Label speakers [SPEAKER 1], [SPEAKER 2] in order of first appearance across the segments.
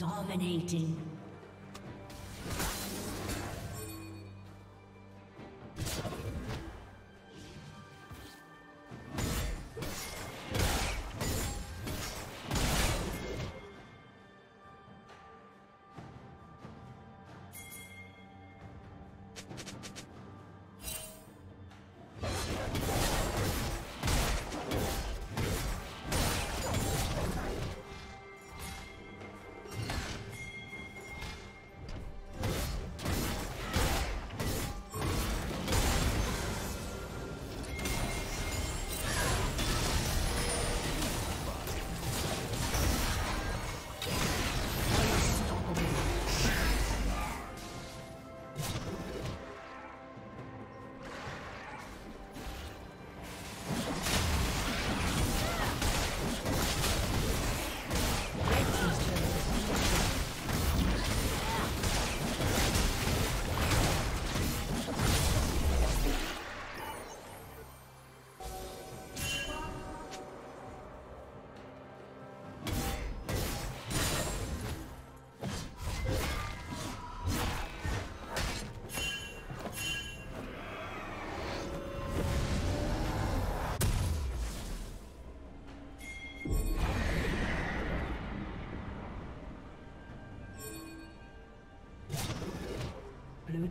[SPEAKER 1] Dominating.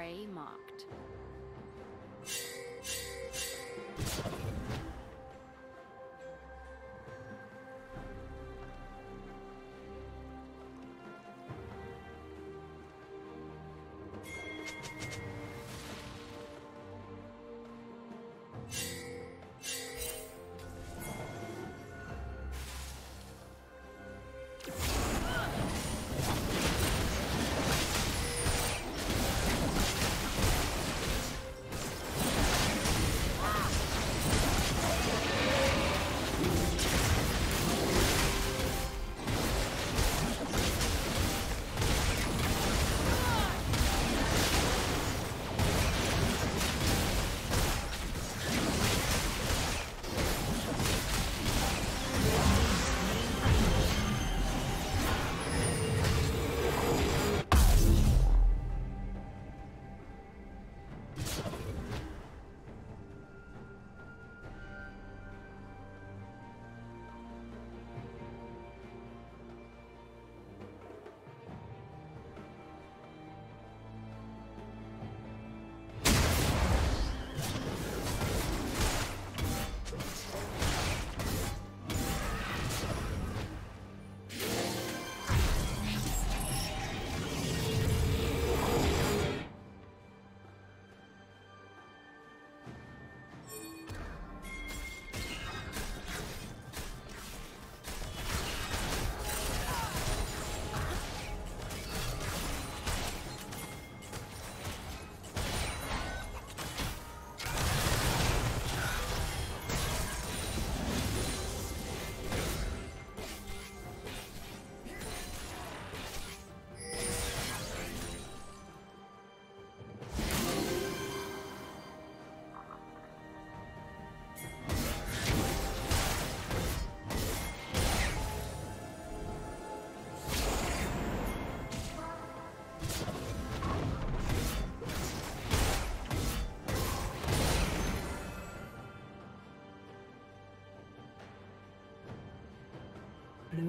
[SPEAKER 2] Prema